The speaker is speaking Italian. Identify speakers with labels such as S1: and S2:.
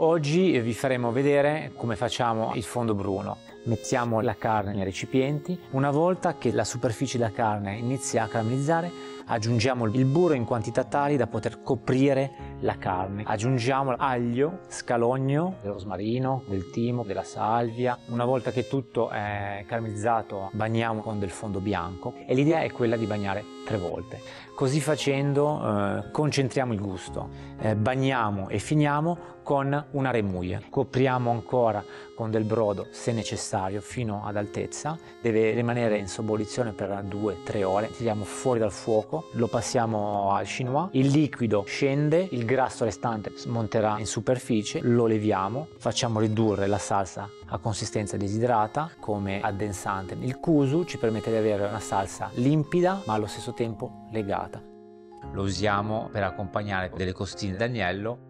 S1: Oggi vi faremo vedere come facciamo il fondo bruno. Mettiamo la carne nei recipienti, una volta che la superficie della carne inizia a caramellizzare aggiungiamo il burro in quantità tali da poter coprire la carne. Aggiungiamo aglio, scalogno, del rosmarino, del timo, della salvia. Una volta che tutto è caramellizzato bagniamo con del fondo bianco e l'idea è quella di bagnare tre volte. Così facendo eh, concentriamo il gusto, eh, bagniamo e finiamo con una remuglia. Copriamo ancora con del brodo se necessario fino ad altezza, deve rimanere in sobolizione per 2-3 ore, tiriamo fuori dal fuoco, lo passiamo al chinois, il liquido scende, il grasso restante smonterà in superficie, lo leviamo, facciamo ridurre la salsa a consistenza desiderata come addensante. Il kusu ci permette di avere una salsa limpida ma allo stesso tempo legata. Lo usiamo per accompagnare delle costine d'agnello